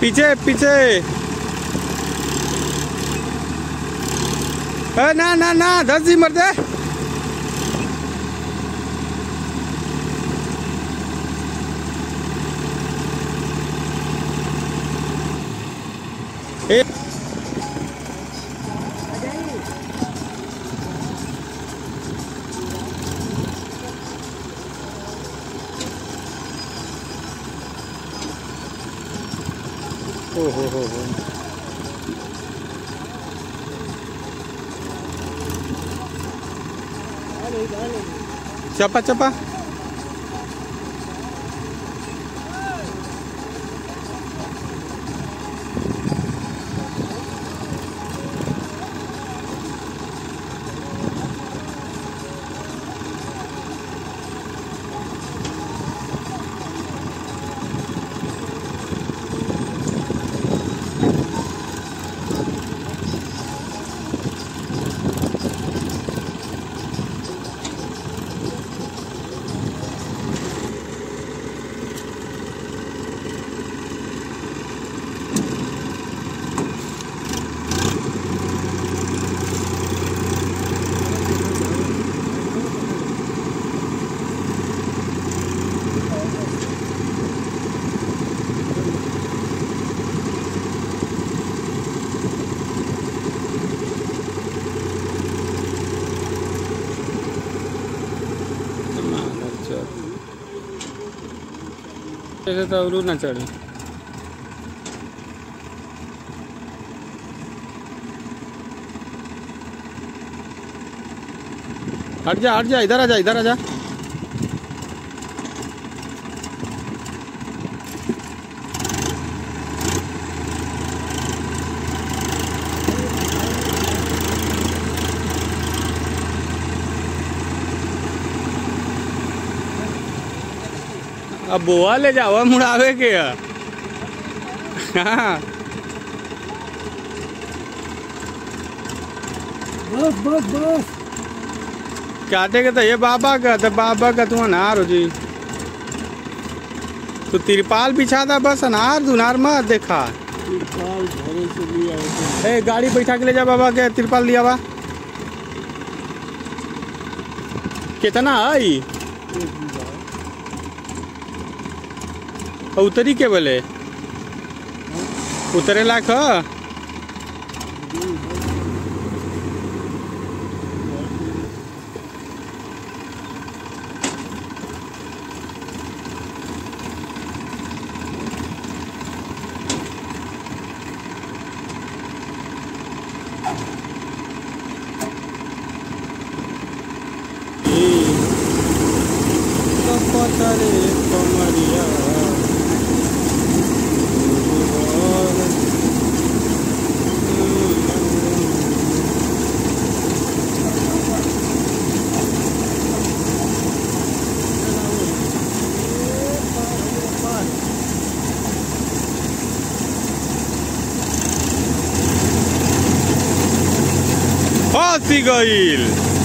पीछे पीछे। ए, ना ना ना दस जी मर दे ए, ओ हो हो हो। चपा चपा। ऐसे तो अवरू ना चढ़े हट जा हट जा इधर आ जा इधर आ जा अब बोआ ले जाओ मुड़ावे के हाँ। बस बस बस। काटे के तो ये बाबा का तो बाबा का तू अनार हो जी। तो तिरपाल बिछा था बस अनार दुनार मत देखा। ए गाड़ी बैठा के ले जा बाबा के तिरपाल लिया बा। कितना आई उतरी के बोले उतरे लाख ह? कपतरे कमरिया Marcigail!